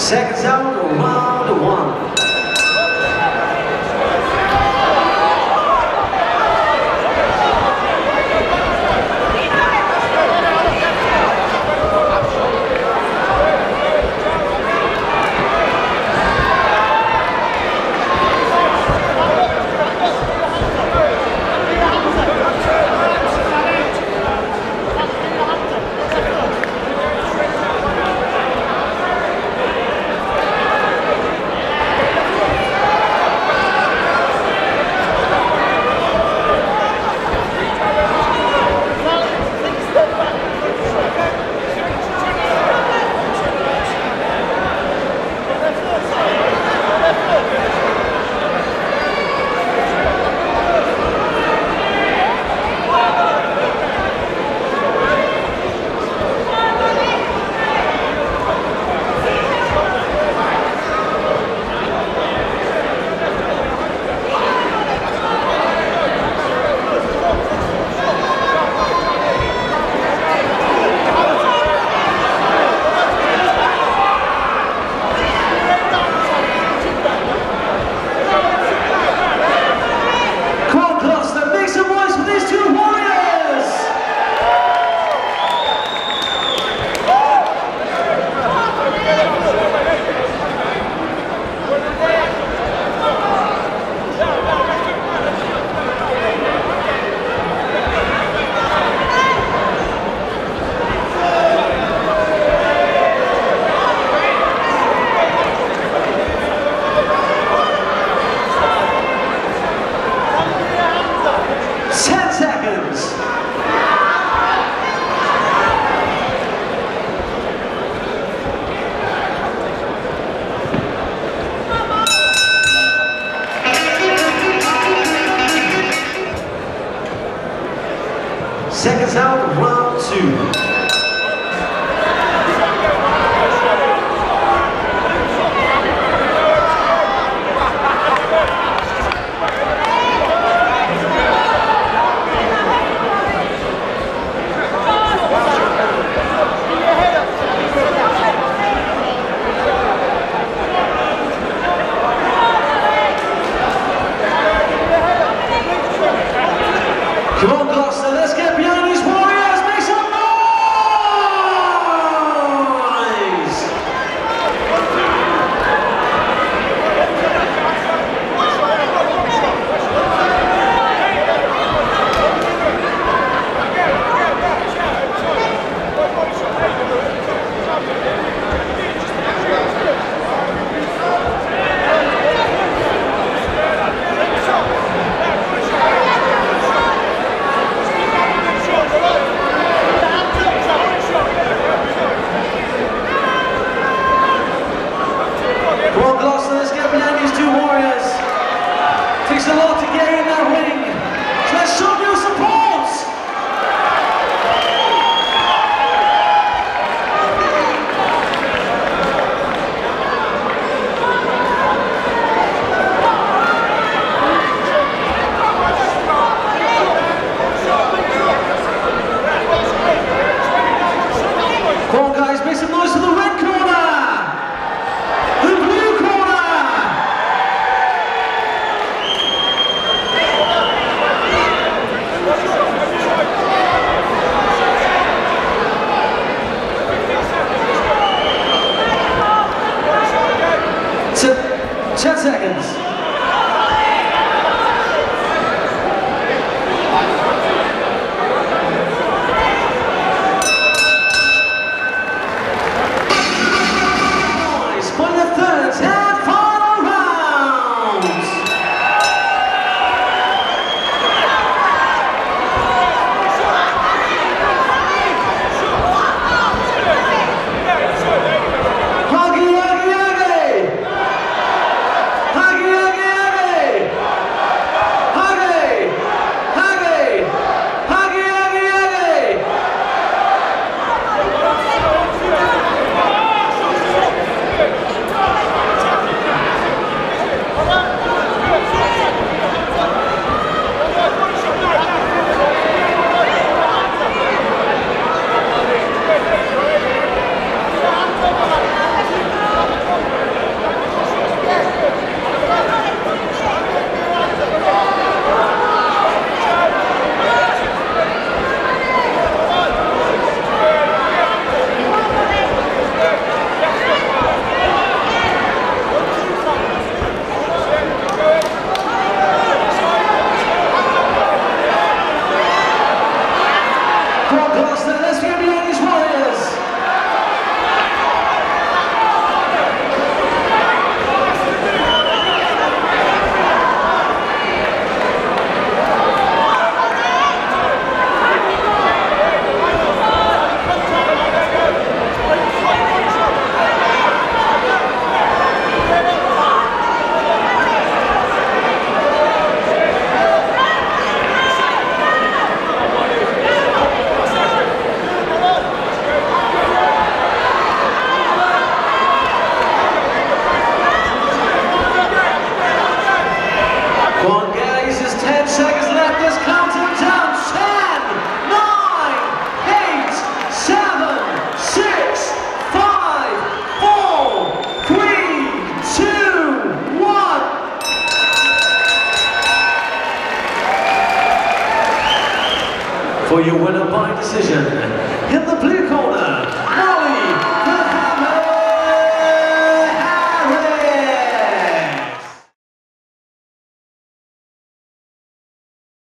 Seconds out, round one. Seconds out, round two. for your winner by decision in the blue corner.